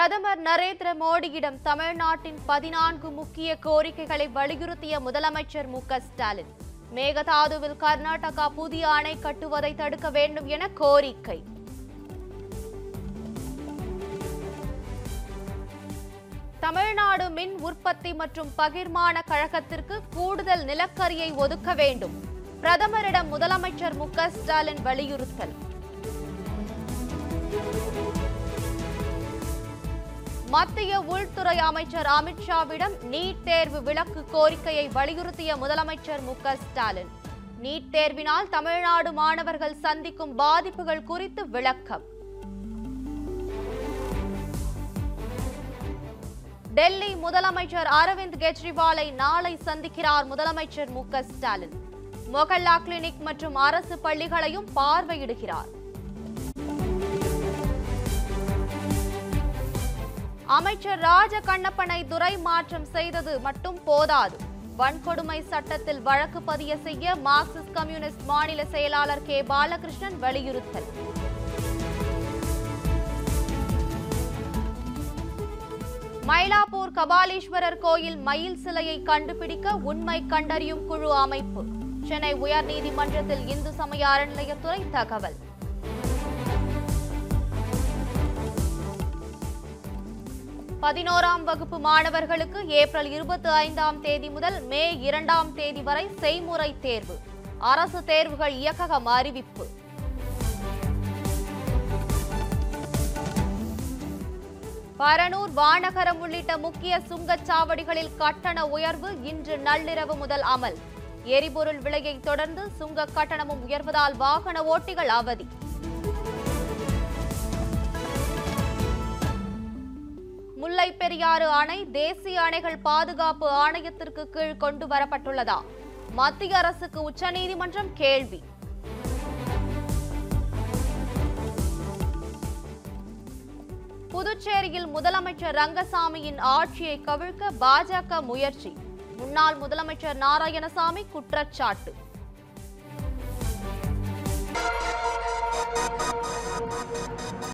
பிரதமர் நரேந்திர மோடியிடம் தமிழ்நாட்டின் பதினான்கு முக்கிய கோரிக்கைகளை வலியுறுத்திய முதலமைச்சர் மு க ஸ்டாலின். மேகதாதுவில் கர்நாடகா புதிய அணை கட்டுவதை தடுக்க வேண்டும் என கோரிக்கை. தமிழ்நாடு மின் உற்பத்தி மற்றும் பகிர்மான கழகத்திற்கு கூடுதல் நிலக்கரியை ஒதுக்க வேண்டும். பிரதமரிடம் முதலமைச்சர் மு க ஸ்டாலின் வலியுறுத்தல். மத்திய உள்துறை அமைச்சர் அமித்ஷாவிடம் நீட் தேர்வு விலக்கு கோரிக்கையை வலியுறுத்திய முதலமைச்சர் மு ஸ்டாலின். நீட் தேர்வினால் தமிழ்நாடு மாணவர்கள் சந்திக்கும் பாதிப்புகள் குறித்து விளக்கம். டெல்லி முதலமைச்சர் அரவிந்த் கெஜ்ரிவாலை நாளை சந்திக்கிறார் முதலமைச்சர் மு ஸ்டாலின். மொகல்லா கிளினிக் மற்றும் அரசு பள்ளிகளையும் பார்வையிடுகிறார். அமைச்சர் ராஜ கண்ணப்பனை துறை மாற்றம் செய்தது மட்டும் போதாது. வன்கொடுமை சட்டத்தில் வழக்கு பதிய செய்ய மார்க்சிஸ்ட் கம்யூனிஸ்ட் மாநில செயலாளர் கே. பாலகிருஷ்ணன் வலியுறுத்தல். மயிலாப்பூர் கபாலீஸ்வரர் கோயில் மயில் சிலையை கண்டுபிடிக்க உண்மை கண்டறியும் குழு அமைப்பு. சென்னை உயர்நீதிமன்றத்தில் இந்து சமய அறநிலையத்துறை தகவல். பதினோராம் வகுப்பு மாணவர்களுக்கு ஏப்ரல் இருபத்தி ஐந்தாம் தேதி முதல் மே இரண்டாம் தேதி வரை செய்முறை தேர்வு. அரசு தேர்வுகள் இயக்ககம் அறிவிப்பு. பரனூர் வானகரம் உள்ளிட்ட முக்கிய சுங்கச்சாவடிகளில் கட்டண உயர்வு இன்று நள்ளிரவு முதல் அமல். எரிபொருள் விலையை தொடர்ந்து சுங்க கட்டணமும் உயர்வதால் வாகன ஓட்டிகள் அவதி. முல்லை பெரியாறு அணை தேசிய அணைகள் பாதுகாப்பு ஆணையத்திற்கு கீழ் கொண்டு வரப்பட்டுள்ளதா? மத்திய அரசுக்கு உச்சநீதிமன்றம் கேள்வி. புதுச்சேரியில் முதலமைச்சர் ரங்கசாமியின் ஆட்சியை கவிழ்க்க பாஜக முயற்சி. முன்னாள் முதலமைச்சர் நாராயணசாமி குற்றச்சாட்டு.